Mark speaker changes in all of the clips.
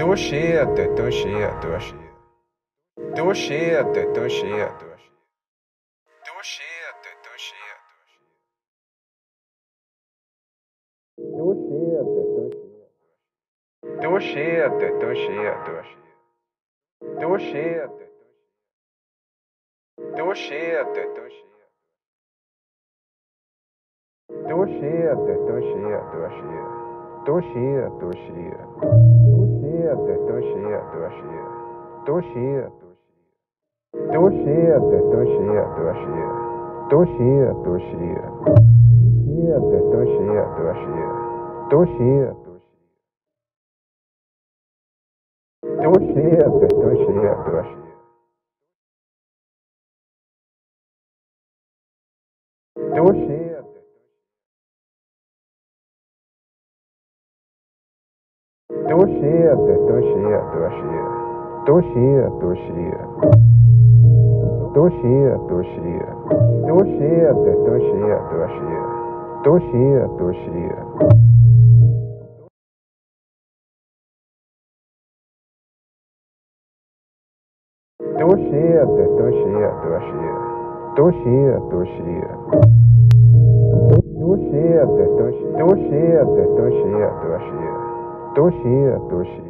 Speaker 1: Då sker det, då sker, då sker. Då sker det, då sker, då sker. Då sker det, då sker, då sker. Då sker det, då sker. Då sker det, då sker, då sker. Då sker det, då sker, då sker. Då sker det, då sker, då sker. Då sker, då sker. Dusheta. Dusheta, dusheta, dusheta. Dusheta. Dusheta, dusheta. Dusheta, dusheta, dusheta. Dusheta, dusheta. Dusheta, dusheta, dusheta. Dusheta, dusheta. Dusheta, dusheta, dusheta. Dusheta, dusheta. Dusheta, dusheta, dusheta. Dusheta, dusheta. Dusheta, dusheta, dusheta. Dusheta. Dusheta, dusheta, dusheta. Dusheta, dusheta. Dusheta, dusheta. Dusheta, dusheta, dusheta. Dusheta, dusheta. Dusheta, dusheta, dusheta. Dusheta, dusheta. Dusheta, dusheta, dusheta, dusheta. trouxinha, trouxinha.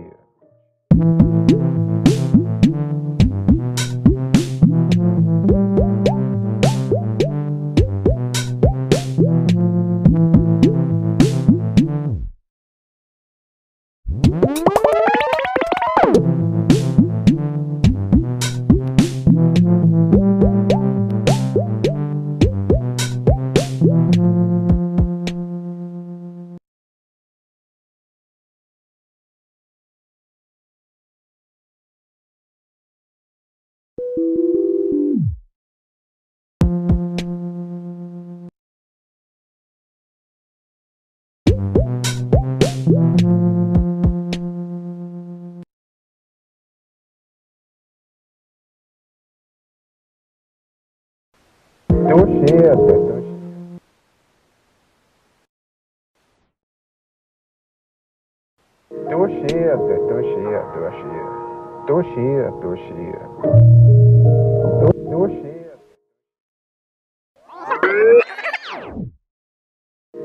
Speaker 1: rocheda. Toshida, Toshida, Toshida, Toshida, Toshida, Toshida,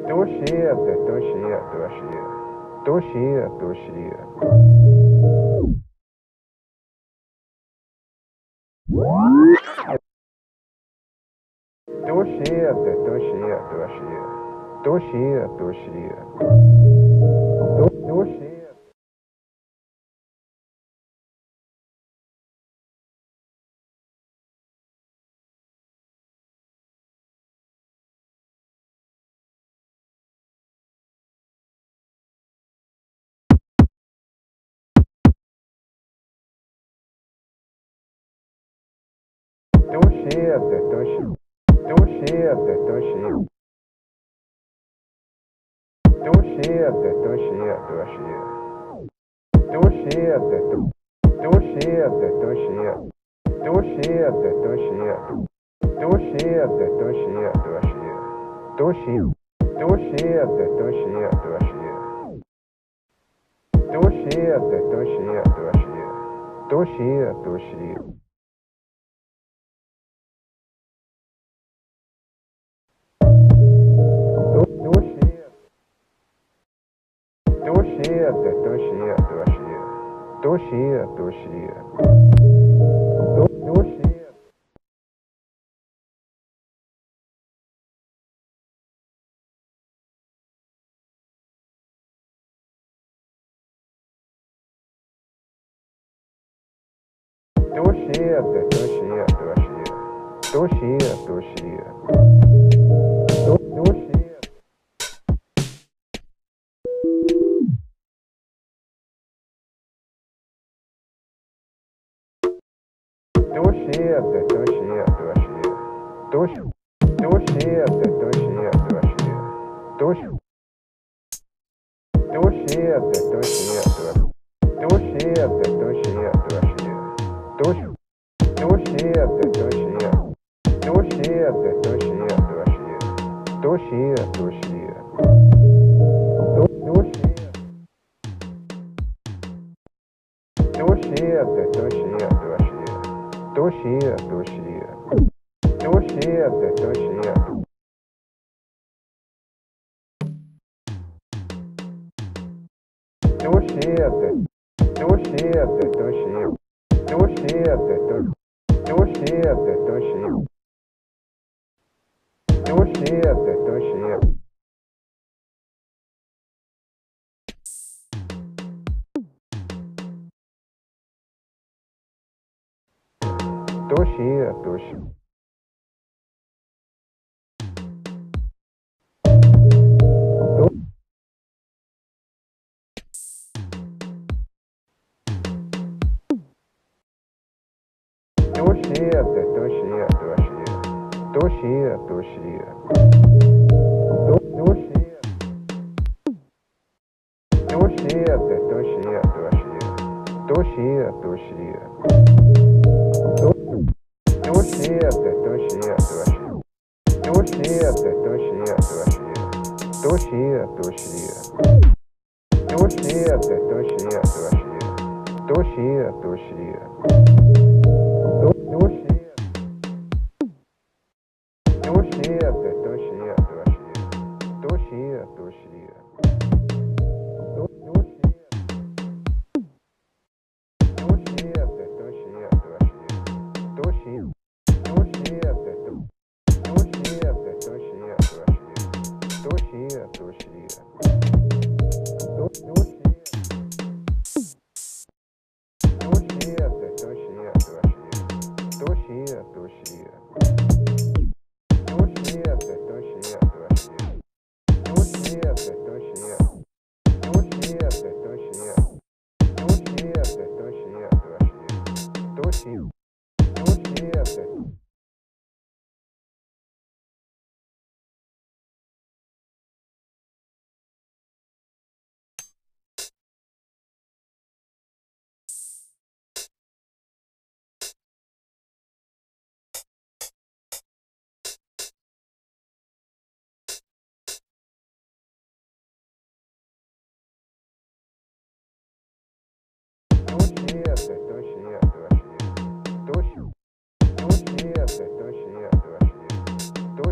Speaker 1: Toshida, Toshida, Toshida, Toshida, Toshida. Toshia, Toshia, Toshia. Toshia, Toshia. Toshia. Toshia, Toshia. of the Doshi. Doshi of the Doshi of Doshi. Doshi of the Doshi of the 谢 Yoshia, Yoshia. Yoshia. Yoshia, 实业，对吧？实业都。cheia, trouxa. Trouxeia, trouxeia, trouxeia. Trouxeia, trouxeia. Trouxeia. Trouxeia, trouxeia, trouxeia. Trouxeia, trouxeia. это, то все, то все. То все, то все, то все. То все, то все. То все, то все, то все. То все, то все.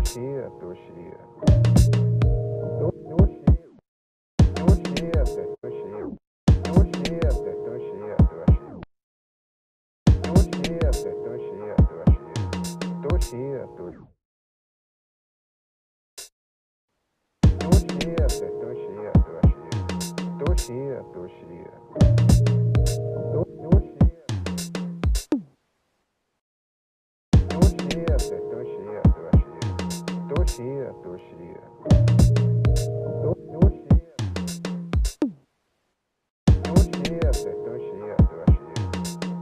Speaker 1: Россия, это Россия. Россия, это Россия. Россия, это Россия. Россия, это Россия. Россия, это Россия.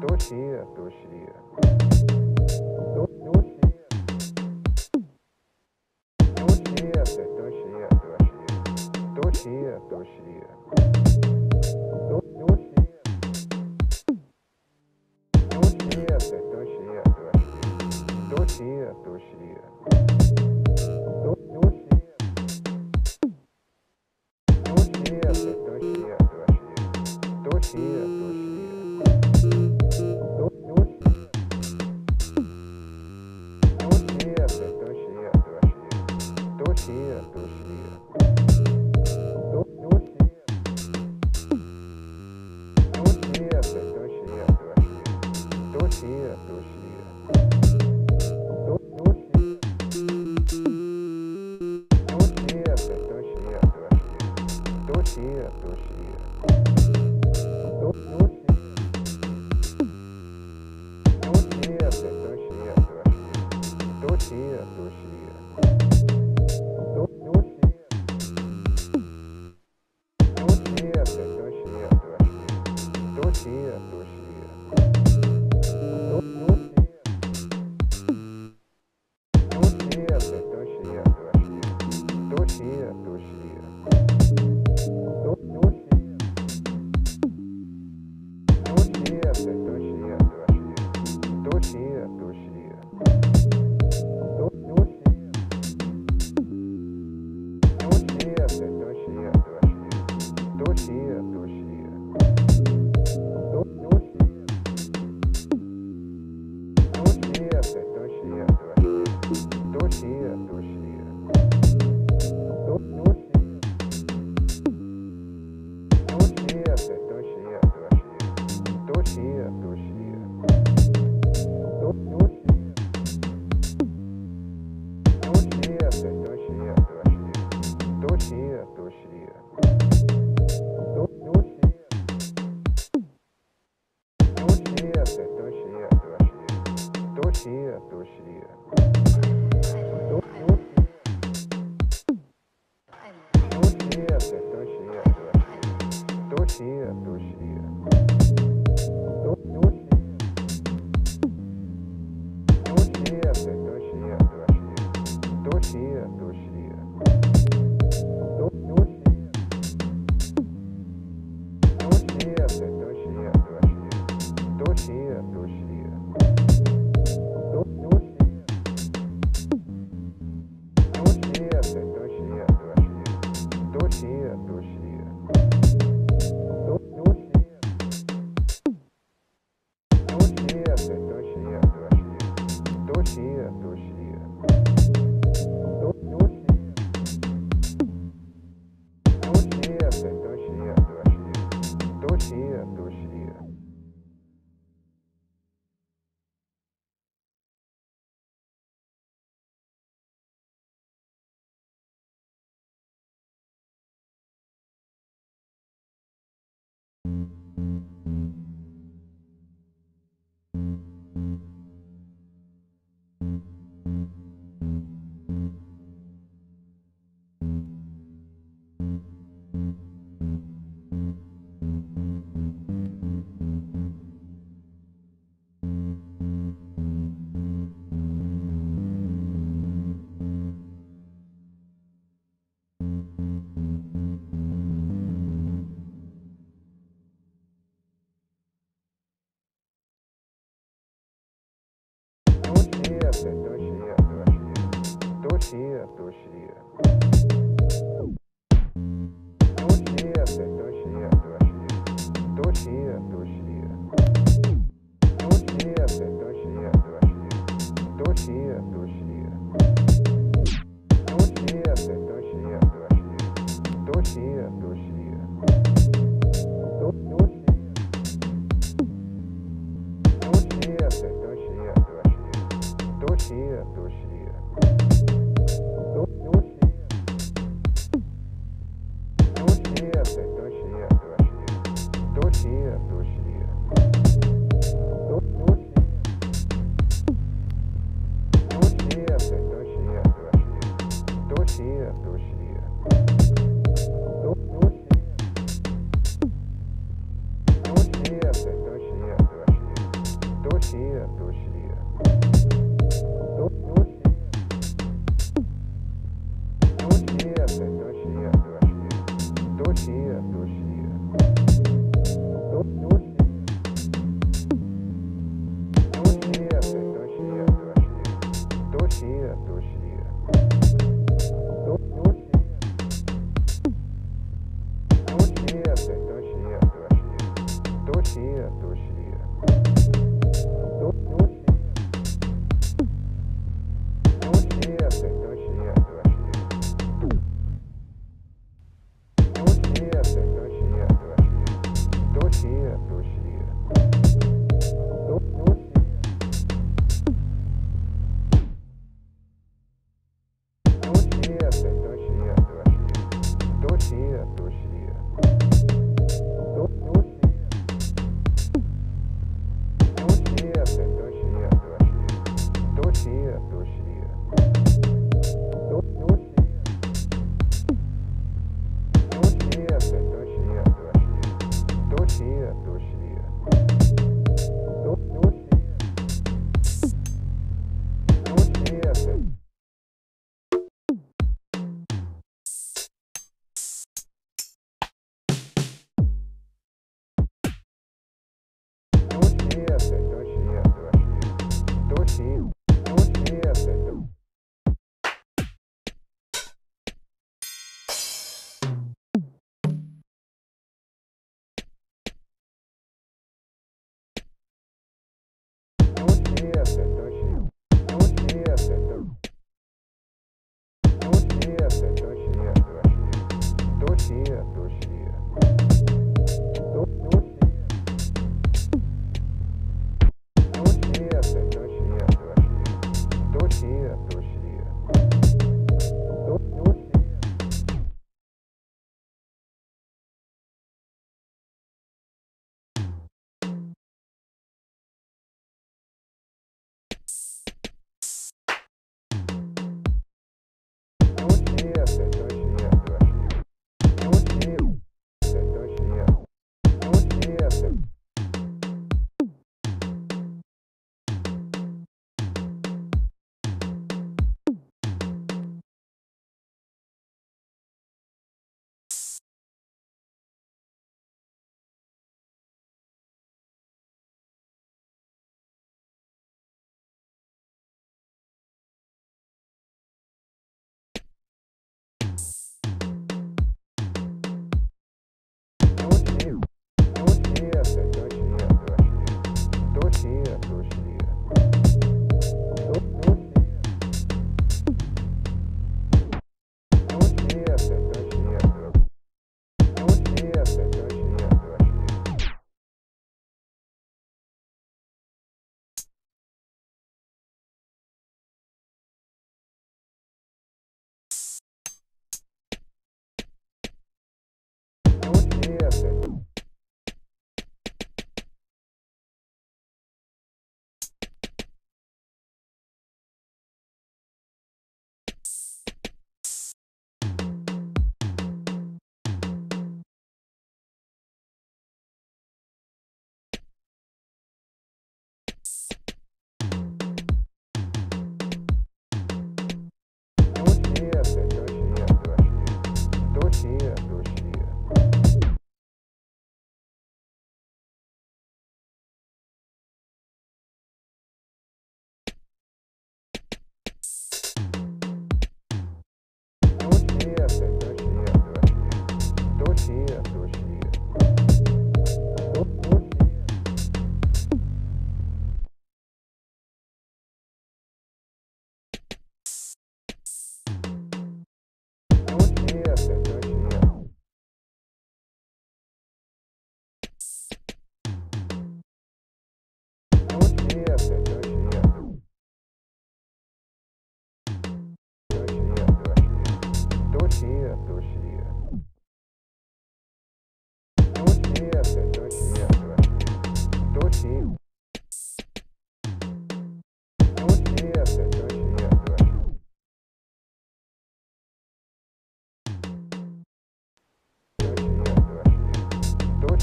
Speaker 1: Россия, это Россия. Россия, это Россия. distortion. Россия, Россия, Россия, Россия. Россия, Россия. Dia, dois. Doxia, doxia. yeah.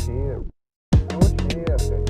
Speaker 1: rotina. dia velho.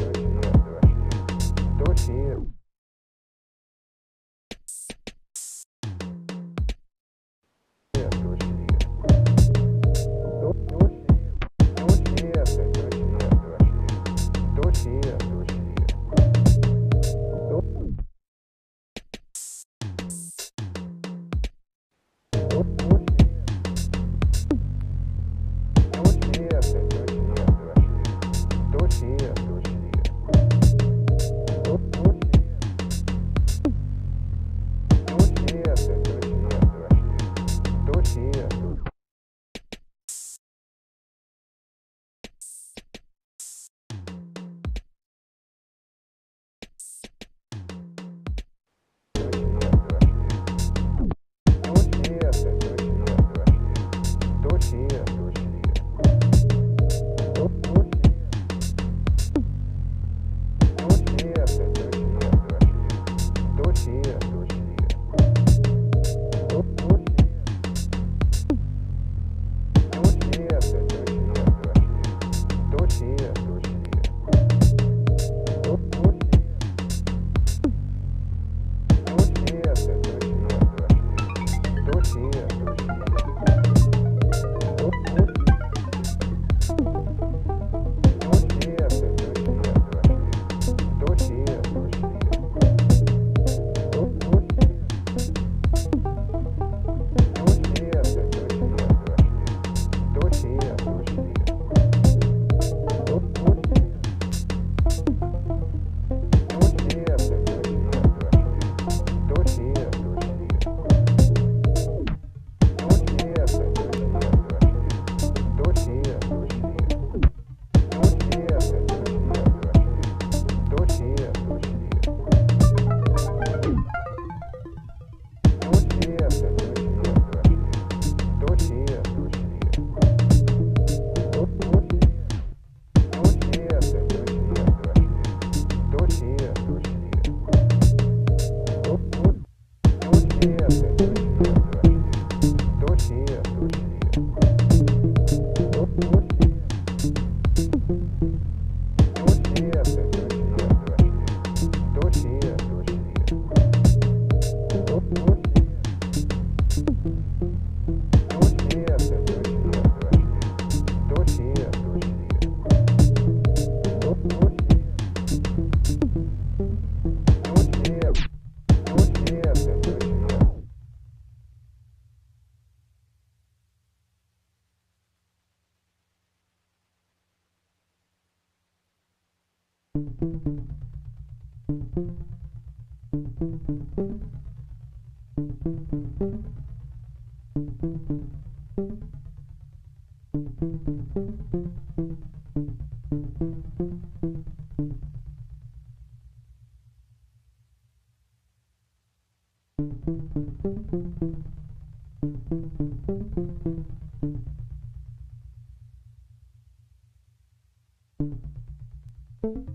Speaker 1: Thank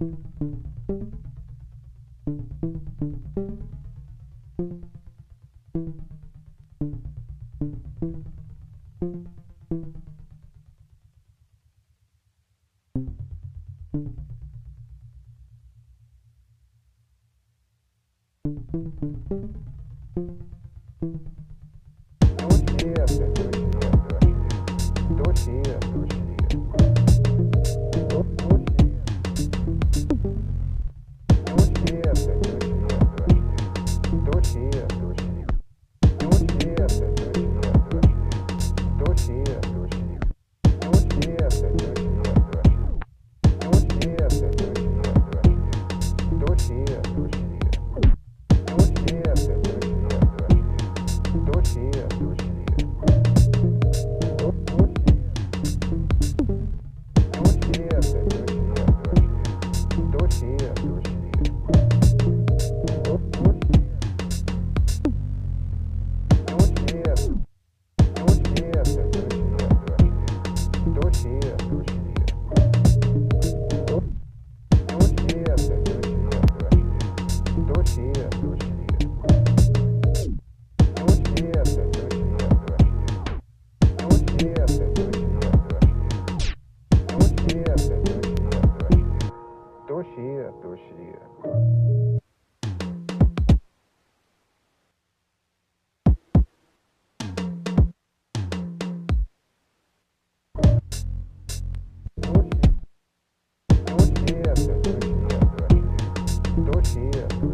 Speaker 1: you. Yeah.